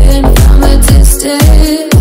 from a distance.